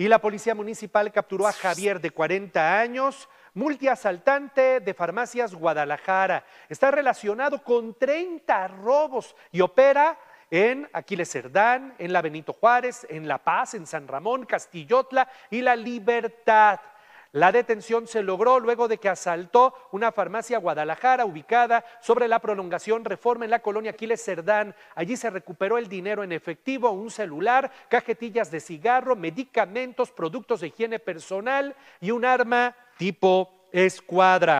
Y la policía municipal capturó a Javier de 40 años, multiasaltante de Farmacias Guadalajara. Está relacionado con 30 robos y opera en Aquiles Cerdán, en la Benito Juárez, en La Paz, en San Ramón, Castillotla y La Libertad. La detención se logró luego de que asaltó una farmacia Guadalajara ubicada sobre la prolongación Reforma en la colonia Aquiles Cerdán. Allí se recuperó el dinero en efectivo, un celular, cajetillas de cigarro, medicamentos, productos de higiene personal y un arma tipo escuadra.